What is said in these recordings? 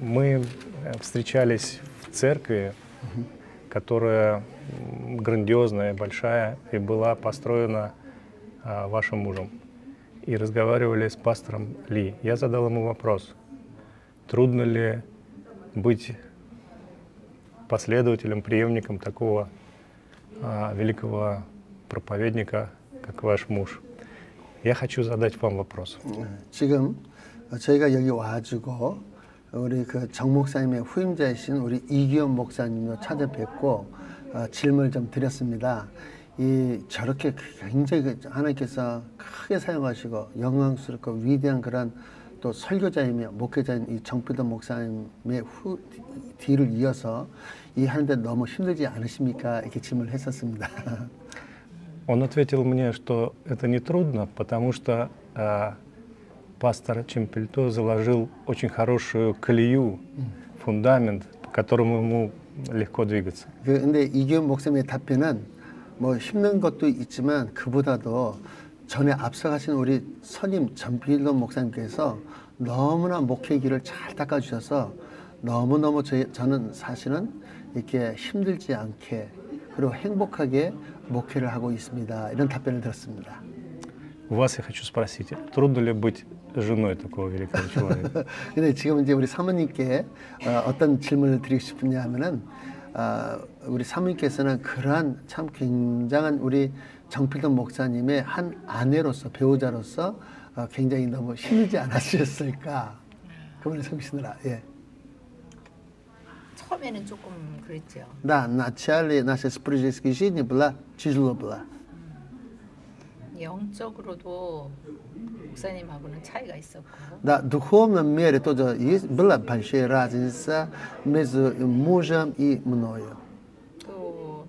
мы встречались в церкви, которая грандиозная, большая и была построена а, вашим мужем. И разговаривали с пастором Ли. Я задал ему вопрос, трудно ли быть последователем, преемником такого а, великого проповедника, как ваш муж. Я хочу задать вам вопрос. 지금 저희가 여기 와가지고 우리 그 정 목사님의 후임자이신 우리 이기현 목사님도 찾아뵙고 어, 질문을 좀 드렸습니다. 이 저렇게 굉장히 그 하나님께서 크게 사용하시고 영광스럽고 위대한 그런 또 설교자이며 목회자인 이 정필도 목사님의 후 뒤를 이어서 이 하는데 너무 힘들지 않으십니까? 이렇게 질문을 했었습니다. Он ответил мне, что это не трудно, потому что а, пастор Чемпельто заложил очень хорошую колею, фундамент, по которому ему легко двигаться. 그런데 이기현 목사님의 답변은 뭐 힘든 것도 있지만 그보다도 전에 앞서가신 우리 선임 전필돈 목사님께서 너무나 목회 길을 잘 닦아주셔서 너무너무 저, 저는 사실은 이렇게 힘들지 않게 그리고 행복하게 목회를 하고 있습니다. 이런 답변을 들었습니다. У вас я хочу спросить, трудно ли быть женой такого великого человека? 근데 지금 이제 우리 사모님께 어, 어떤 질문을 드리고 싶으냐 하면은 어, 우리 사모님께서는 그러한 참 굉장한 우리 정필돈 목사님의 한 아내로서 배우자로서 어, 굉장히 너무 힘들지 않았을까 그분을 섬기시느라 예. 처음에는 조금 그랬죠. Да, в начале нашей супружеской жизни была тяжело было. 영적으로도 목사님하고는 차이가 있었고 Да, в духовном мире тоже есть, была большая разница между мужем и мною. 또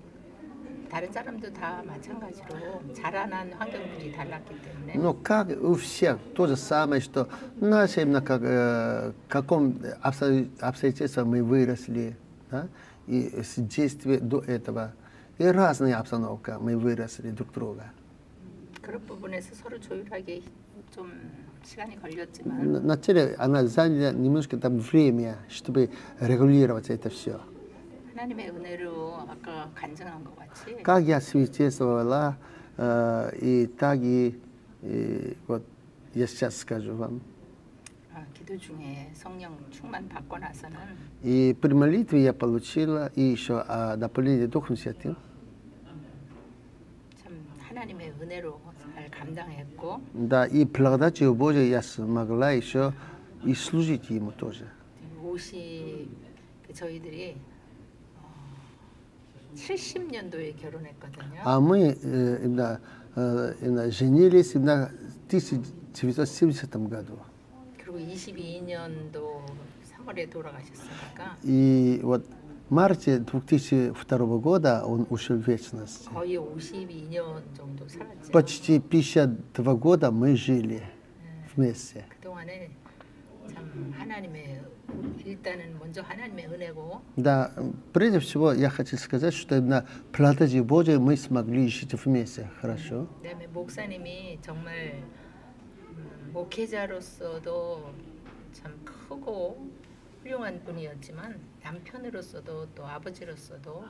다른 사람도 다 마찬가지로 자라난 환경들이 달랐기 때문에 Но как у всех то же самое, что наши именно как, э, каком обсто- обстоятельстве мы выросли, да, и с действия до этого, и разная обстановка, мы выросли друг друга. Вначале она заняла немножко там время, чтобы регулировать это все. Как я свидетельствовала, и так и, вот я сейчас скажу вам. И при молитве я получила и еще а, дополнение Духом Святым. 참 하나님의 은혜로 잘 감당했고 Да, и благодатью Божией я смогла еще и служить Ему тоже. 50 저희들이 어, 70년도에 결혼했거든요. А мы э, именно, э, именно женились именно в 1970 году. 그리고 22년도 3월에 돌아가셨으니까 И вот в марте 2002 года он ушел в вечность. 거의 52년 정도 살았죠. Почти 52 года мы жили вместе. 그동안에 참 하나님의 일단은 먼저 하나님의 은혜고 Да, прежде всего я хочу сказать, что именно благодатью Божией мы смогли жить вместе хорошо. 그다음에 목사님이 정말 음, 목회자로서도 참 크고 훌륭한 분이었지만 남편으로서도 또 아버지로서도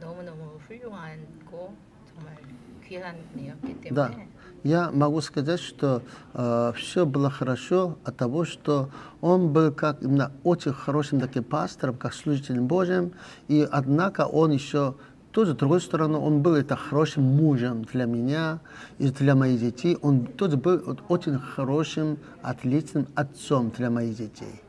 너무너무 훌륭하고 정말 귀한 분이었기 Да, 때문에 я могу сказать, что все было хорошо от того, что он был как именно очень хорошим таким пастором, как служителем Божьим, и однако он еще тоже, с другой стороны, он был это хорошим мужем для меня и для моих детей. Он тоже был вот очень хорошим, отличным отцом для моих детей.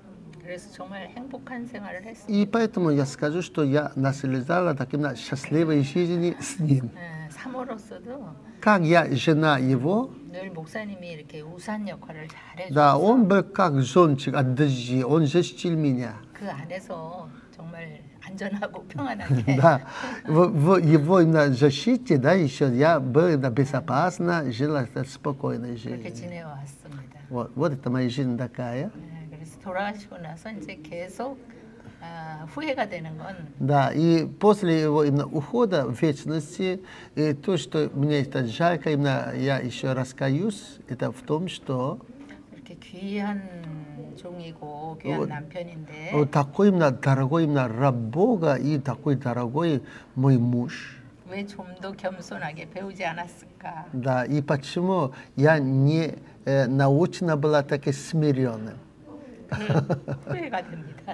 그래서 정말 행복한 생활을 했어요. И поэтому я скажу, что я наследовала таким на счастливой жизни с ним. 예, 사모로서도 Как я жена его, 늘 목사님이 이렇게 우산 역할을 잘 да, 해줘서 он был как зонтик от дождей, он защитил меня. 그 안에서 정말 안전하고 평안하게 Да, в, в его именно защите, да, еще я был именно безопасно, жила это спокойной 그렇게 жизнью. 지내왔습니다. Вот, вот это моя жизнь такая. 네, 그래서 돌아가시고 나서 이제 계속 아, 후회가 되는 건 Да, и после его именно ухода в вечности, и то, что мне это жарко, именно я еще раскаюсь, это в том, что 이렇게 귀한 종이고 귀한 어, 남편인데 О, такой мне дорогой мне раб Бога и такой дорогой мой муж. 왜 좀 더 겸손하게 배우지 않았을까? Да, и почему я не э, научена была таким смиренным.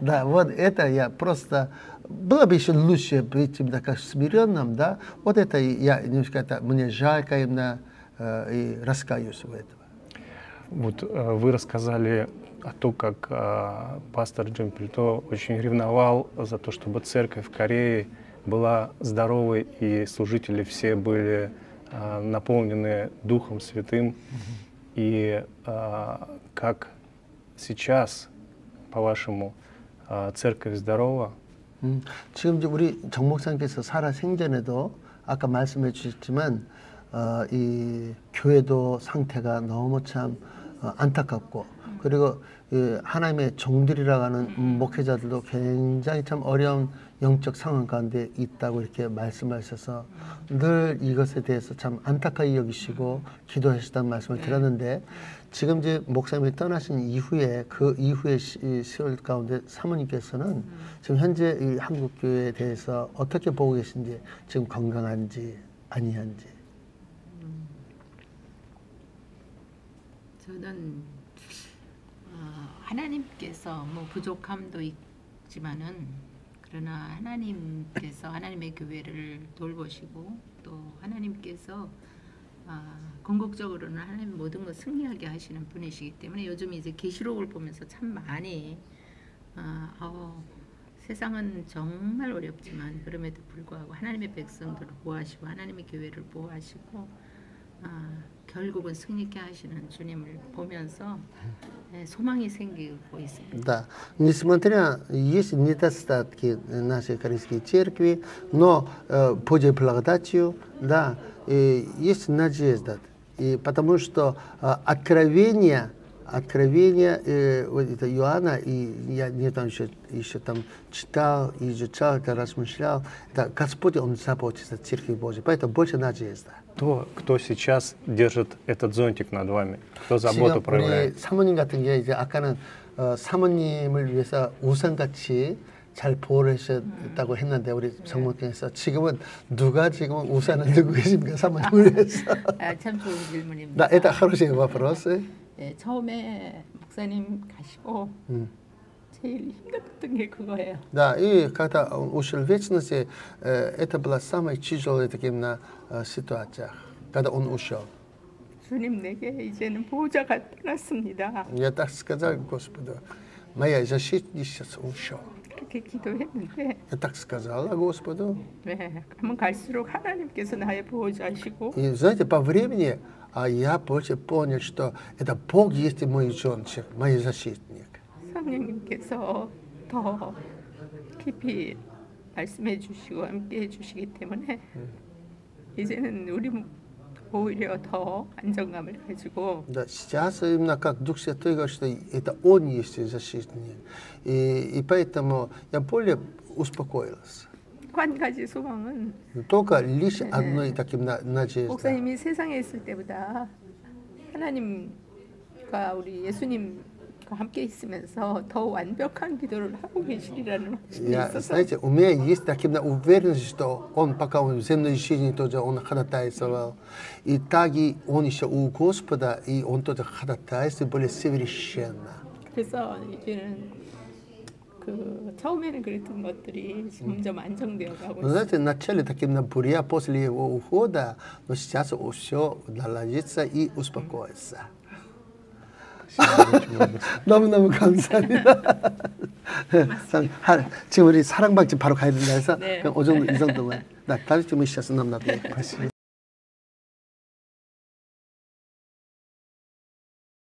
Да, вот это я просто... Было бы еще лучше быть именно как смиренным, да. Вот это я немножко, это мне жалко именно э, и раскаюсь в этом. Вот э, вы рассказали о том, как э, пастор Джим Прито очень ревновал за то, чтобы церковь в Корее была здоровой и служители все были наполнены Духом Святым. Mm. И как сейчас, по-вашему, э, церковь здорова? 음, 지금 이제 우리 정 목사님께서 살아 생전에도 아까 말씀해 주셨지만 어, 이 교회도 상태가 너무 참 어, 안타깝고 그리고 이 하나님의 종들이라고 하는 음, 목회자들도 굉장히 참 어려운 영적 상황 가운데 있다고 이렇게 말씀하셔서 늘 이것에 대해서 참 안타까이 여기시고 기도하시다는 말씀을 들었는데 지금 이제 목사님이 떠나신 이후에 그 이후의 시, 시월 가운데 사모님께서는 지금 현재 이 한국 교회에 대해서 어떻게 보고 계신지 지금 건강한지 아니한지. 저는 어, 하나님께서 뭐 부족함도 있지만은 그러나 하나님께서 하나님의 교회를 돌보시고 또 하나님께서 아, 궁극적으로는 하나님 모든 것 승리하게 하시는 분이시기 때문에 요즘 이제 계시록을 보면서 참 많이 아, 어, 세상은 정말 어렵지만 그럼에도 불구하고 하나님의 백성들을 보호하시고 하나님의 교회를 보호하시고 아, 결국은 승리케 하시는 주님을 보면서 예, 소망이 생기고 있습니다. Да, несмотря, есть недостатки нашей корейской церкви, но э, Божьей благодатью, да, и есть надежда. И потому что э, откровение, откровение э, вот это Иоанна, и я не там еще, еще там читал, изучал, это размышлял, да, Господь, Он заботится о Церкви Божьей, поэтому больше надежда. Кто, кто сейчас держит этот зонтик над вами? Кто заботу 지금 우리 проявляет? 사모님 같은 게 이제 아까는 어, 사모님을 위해서 우산같이 잘 보호를 하셨다고 했는데 우리 정목교에서 지금은 누가 지금 우산을 들고 계십니까 사모님을 위해서? 아, 참 좋은 질문입니다. Да, это хороший вопрос. 예, 처음에 목사님 가시고 음. 제일 힘들었던 게 그거예요. Да, и когда он ушел в вечности, э, это была самая тяжелая таким на э, ситуация, когда он ушел. 주님 내게 이제는 보호자가 떠났습니다. Я так сказал Господу, моя защитница ушел. 그렇게 기도했는데 Я так сказала Господу. 네, 가면 갈수록 하나님께서 나의 보호자시고 И знаете, по времени а я больше понял, что это Бог есть мой жончик, мой защитник. 성령님께서 더 깊이 말씀해 주시고 함께 해 주시기 때문에 이제는 우리 오히려 더 안정감을 가지고 Да, сейчас именно как Дух Святой говорит, что это Он есть защитник. И, и поэтому я более успокоился. 한 가지 소망은 Только лишь одной таким на- надеждой. 목사님이 세상에 있을 때보다 하나님과 우리 예수님 과 함께 있으면서 더 완벽한 기도를 하고 계시리라는 확신이 Я, 있어서 знаете, у меня есть такая уверенность, что он, пока он в земной жизни тоже он ходатайствовал, и так и он еще у Господа, и он тоже ходатайствует более совершенно. 그래서 이제는 그 처음에는 그랬던 것들이 점점 안정되어 가고 Вы 있어요. знаете, вначале таким на буря, после его ухода, но сейчас все наладится и успокоится. 너무너무 감사합니다. 참, 하- 지금 우리 사랑방집 바로 가야 된다 해서 네. 그냥 오 정도, 이 정도만. 나 다른 질문 있어서 너무나